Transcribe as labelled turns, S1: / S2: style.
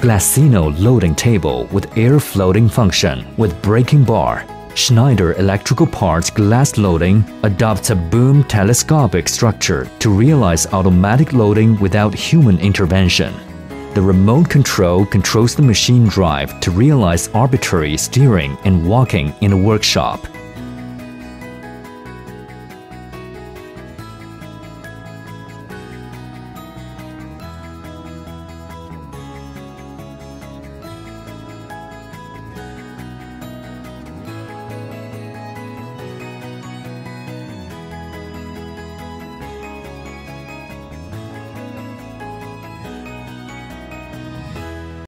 S1: Glasino loading table with air floating function with breaking bar. Schneider Electrical Parts glass loading adopts a boom telescopic structure to realize automatic loading without human intervention. The remote control controls the machine drive to realize arbitrary steering and walking in a workshop.